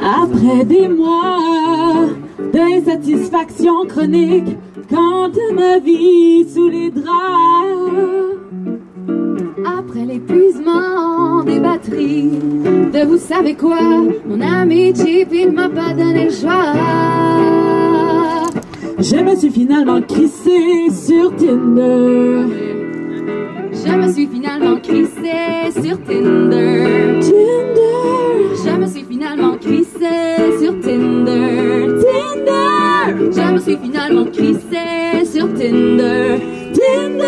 Après des mois d'insatisfaction chronique, quand ma vie sous les draps. Après l'épuisement des batteries, de vous savez quoi, mon ami Chippy ne m'a pas donné le choix. Je me suis finalement crissé sur Tinder. Je me suis finalement crissé sur Tinder. Tinder, Je me suis finalement crissé sur Tinder. Tinder, Je me suis finalement crissé sur Tinder. Tinder.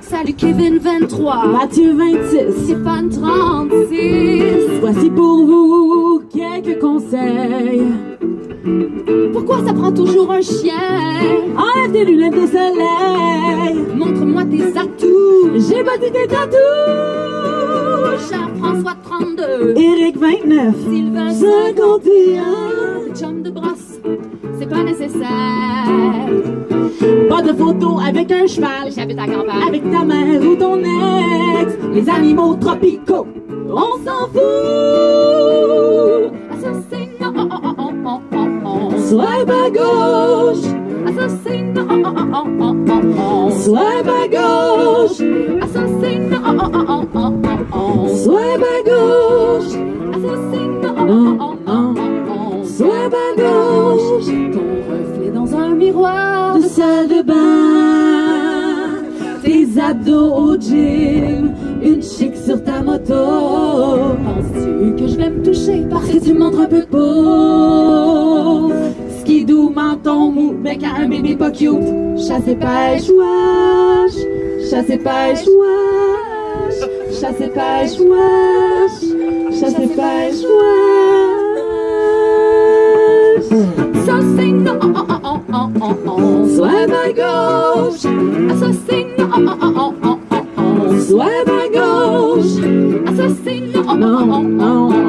Salut Kevin 23, Mathieu 26. Stéphane 36. Voici pour vous quelques conseils. Pourquoi ça prend toujours un chien? Enlève tes lunettes de soleil. Montre-moi tes atouts. J'ai bâti tes tatous. Jean-François 32. Eric 29. Sylvain 51. Chum de brosse, c'est pas nécessaire. Pas de photo avec un cheval. J'habite à campagne. Avec ta mère ou ton ex. Les animaux tropicaux. On s'en fout. Swipe à gauche. Assassin, oh, oh, oh, oh, oh, oh, oh. Swipe à gauche. Assassin, oh, oh, oh, oh, oh, oh, oh. Swipe à gauche. Assassin, oh, oh, oh, oh, oh, oh. Swipe à gauche. Ton reflet dans un miroir de salle de bain, tes abdos au gym, une chic sur ta moto. Penses-tu que je vais me toucher par Parce que tu montres un peu de peau. Menton mou, mec à un bébé pas cute. Chasse et pêche, wesh. Chasse et pêche, wesh. Chasse et pêche, wesh. Chasse et pêche, oh, oh, oh, oh, oh, oh, oh. Swipe à gauche, oh, oh, oh, oh, oh, oh, oh. swipe à gauche. Oh, oh, Non, oh, oh, non, oh.